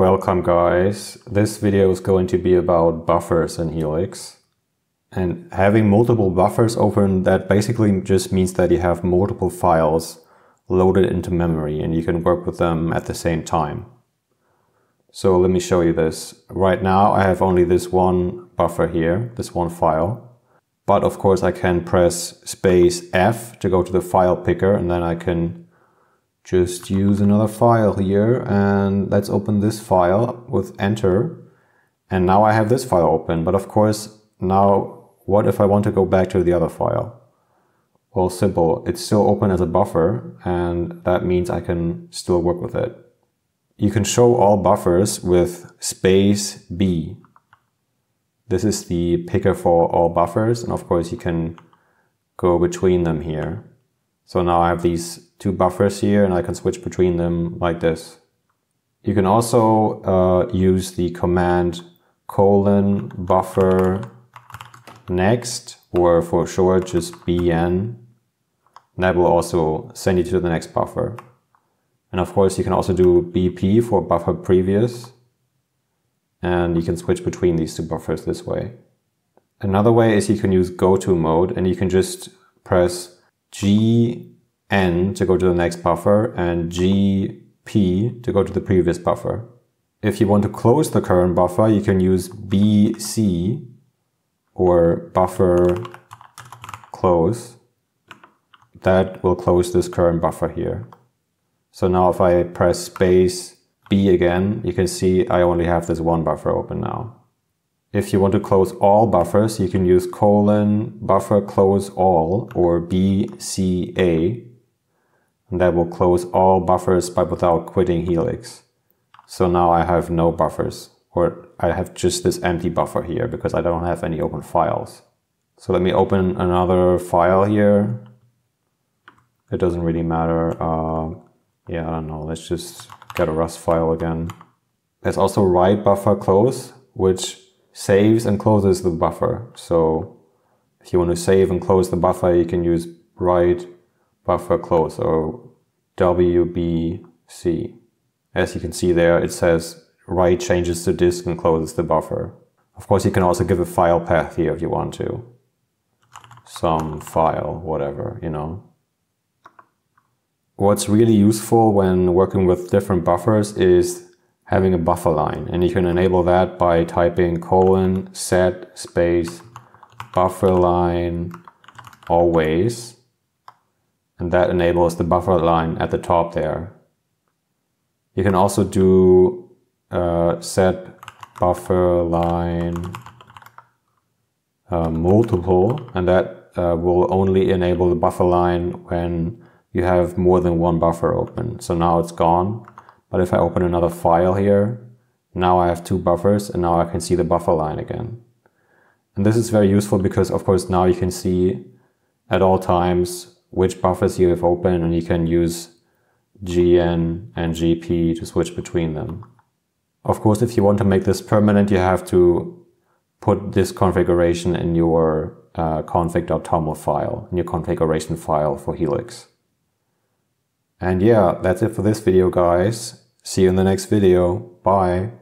Welcome guys. This video is going to be about buffers in Helix. And having multiple buffers open, that basically just means that you have multiple files loaded into memory and you can work with them at the same time. So let me show you this. Right now I have only this one buffer here, this one file. But of course I can press space F to go to the file picker and then I can just use another file here and let's open this file with enter. And now I have this file open, but of course now what if I want to go back to the other file? Well, simple. It's still open as a buffer, and that means I can still work with it. You can show all buffers with space B. This is the picker for all buffers, and of course you can go between them here. So now I have these two buffers here, and I can switch between them like this. You can also uh, use the command colon buffer next, or for short, just bn. That will also send you to the next buffer. And of course, you can also do bp for buffer previous. And you can switch between these two buffers this way. Another way is you can use go to mode and you can just press gn to go to the next buffer and gp to go to the previous buffer. If you want to close the current buffer, you can use bc or buffer close, that will close this current buffer here. So now if I press space B again, you can see I only have this one buffer open now. If you want to close all buffers, you can use colon buffer close all or BCA. And that will close all buffers but without quitting Helix. So now I have no buffers or I have just this empty buffer here because I don't have any open files. So let me open another file here. It doesn't really matter. Uh, yeah, I don't know. Let's just get a Rust file again. There's also write buffer close, which saves and closes the buffer. So if you want to save and close the buffer, you can use write buffer close or WBC. As you can see there, it says write changes to disk and closes the buffer. Of course, you can also give a file path here if you want to. Some file, whatever, you know. What's really useful when working with different buffers is having a buffer line. And you can enable that by typing colon set space buffer line always. And that enables the buffer line at the top there. You can also do uh, set buffer line uh, multiple and that uh, will only enable the buffer line when you have more than one buffer open. So now it's gone. But if I open another file here, now I have two buffers and now I can see the buffer line again. And this is very useful because of course now you can see at all times which buffers you have open and you can use gn and gp to switch between them. Of course, if you want to make this permanent, you have to put this configuration in your uh, config.toml file, in your configuration file for Helix. And yeah, that's it for this video, guys. See you in the next video. Bye.